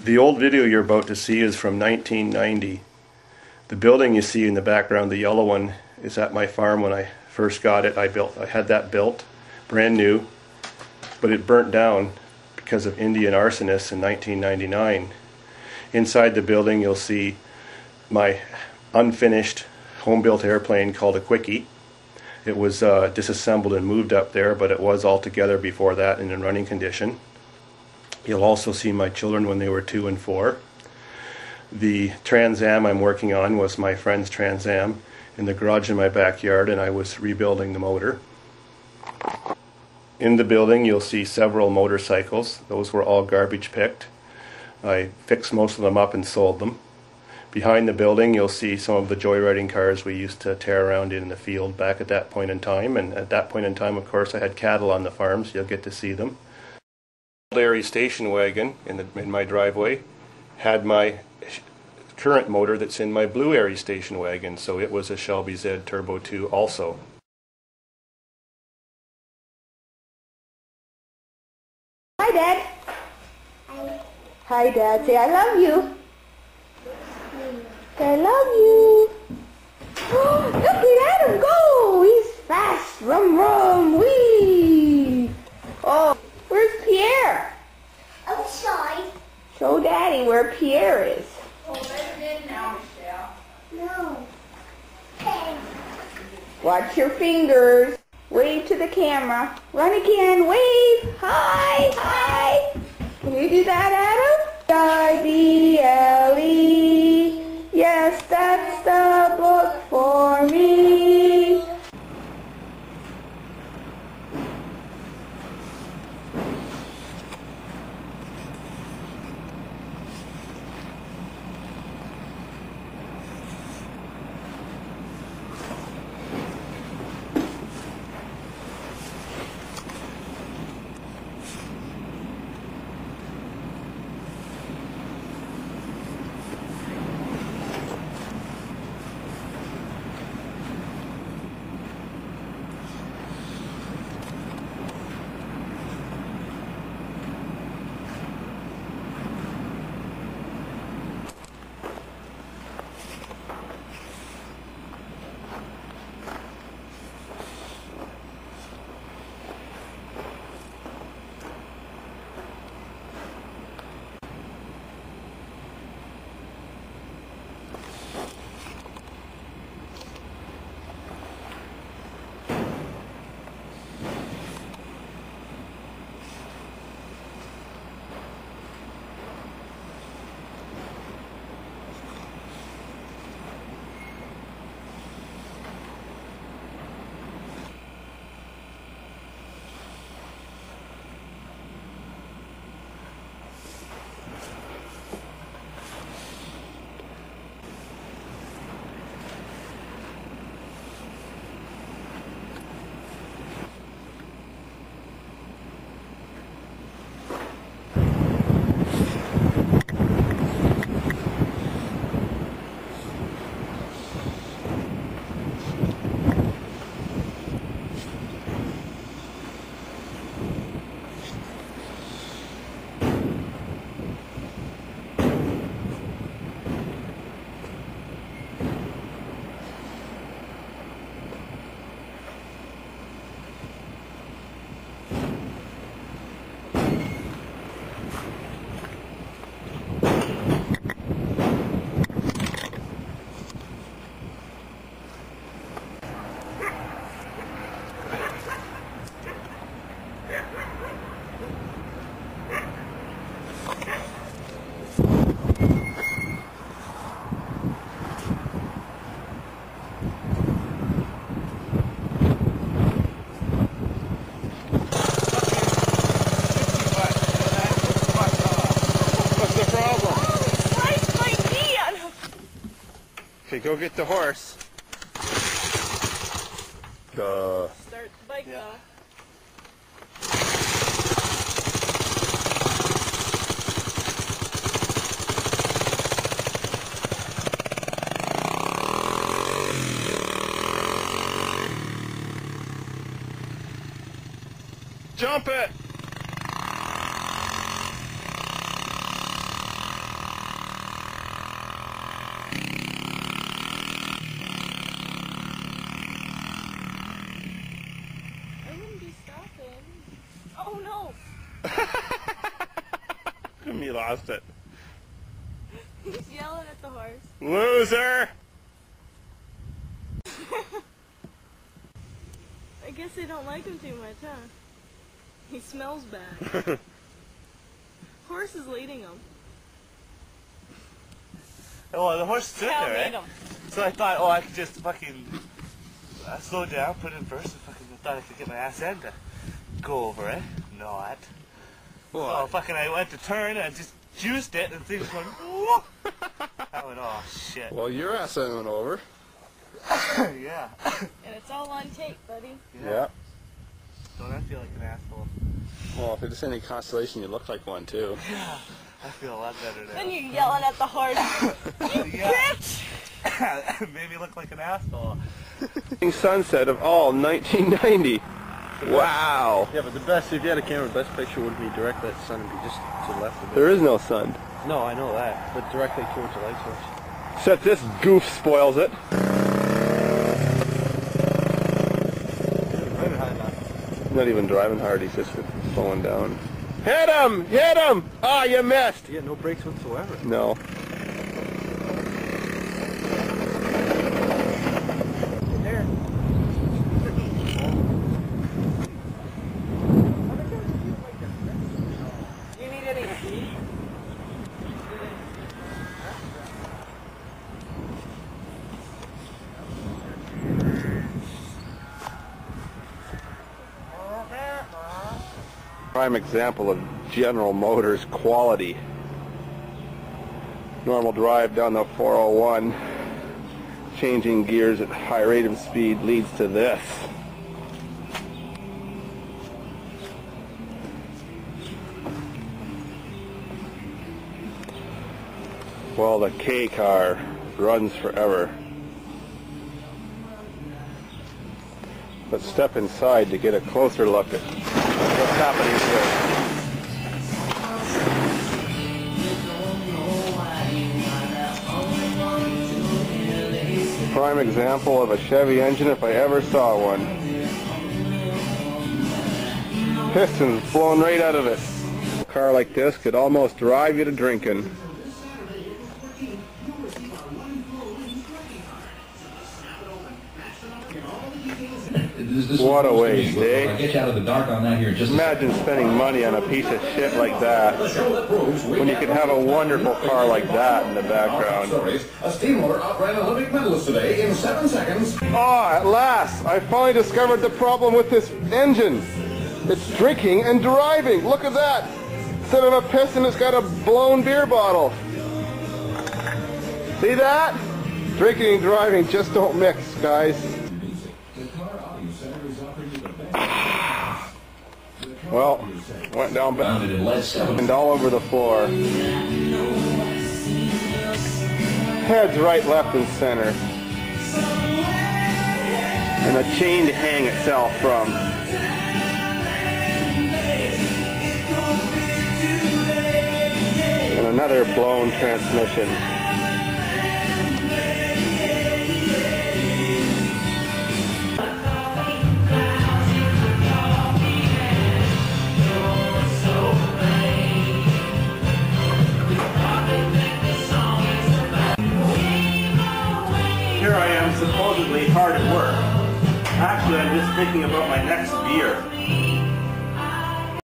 The old video you're about to see is from 1990. The building you see in the background, the yellow one, is at my farm when I first got it. I built, I had that built, brand new, but it burnt down because of Indian arsonists in 1999. Inside the building, you'll see my unfinished home-built airplane called a Quickie. It was uh, disassembled and moved up there, but it was all together before that and in running condition. You'll also see my children when they were two and four. The Trans Am I'm working on was my friend's Trans Am in the garage in my backyard, and I was rebuilding the motor. In the building, you'll see several motorcycles. Those were all garbage picked. I fixed most of them up and sold them. Behind the building, you'll see some of the joyriding cars we used to tear around in the field back at that point in time. And at that point in time, of course, I had cattle on the farm, so you'll get to see them. Larry station wagon in, the, in my driveway had my current motor that's in my Blue Airy station wagon, so it was a Shelby Z Turbo 2 also. Hi, Dad. Hi, Dad. Say, I love you. I love you. Look at Adam go. He's fast. Rum, rum, wee. Oh, where's Pierre? Outside. Where Pierre is. Watch your fingers. Wave to the camera. Run again. Wave. Hi. Hi. Can you do that, Adam? I-B-L-E. Go get the horse. Uh, start the bike Yeah. off. jump it! Come you lost it? He's yelling at the horse. Loser! I guess they don't like him too much, huh? He smells bad. horse is leading him. Oh, the horse stood Cal there, made right? him. So I thought, oh, I could just fucking uh, slow down, put in first, and fucking I thought I could get my ass end to go over it. Not. Oh, fucking I went to turn and I just juiced it and things going, whoa. I went, oh, shit. Well, your ass went over. yeah. And it's all on tape, buddy. Yeah. Don't I feel like an asshole? Well, if it's any consolation, you look like one too. Yeah. I feel a lot better now. Then you're yelling at the horse. yeah. Bitch! made me look like an asshole. Sunset of all 1990. Wow. Yeah, but the best, if you had a camera, the best picture would be direct that sun and be just to the left of it. There is no sun. No, I know that, but directly towards the light source. Except this goof spoils it. Not even driving hard, he's just slowing down. Hit him! Hit him! Ah, you missed! Yeah, no brakes whatsoever. No. Prime example of General Motors quality. Normal drive down the 401. Changing gears at high rate of speed leads to this. Well, the K car runs forever. But step inside to get a closer look at here. Prime example of a Chevy engine if I ever saw one. Pistons blowing right out of it. A car like this could almost drive you to drinking. What a waste, eh? I'll get you out of the dark on that here just Imagine spending money on a piece of shit like that when you could have a wonderful car like that in the background. A steamroller outran an Olympic medalist today in seven seconds. Ah, at last! I finally discovered the problem with this engine. It's drinking and driving. Look at that! Instead of a piston, it's got a blown beer bottle. See that? Drinking and driving just don't mix, guys. Well, went down and all over the floor. Heads right, left, and center. And a chain to hang itself from. And another blown transmission. Thinking about my next beer.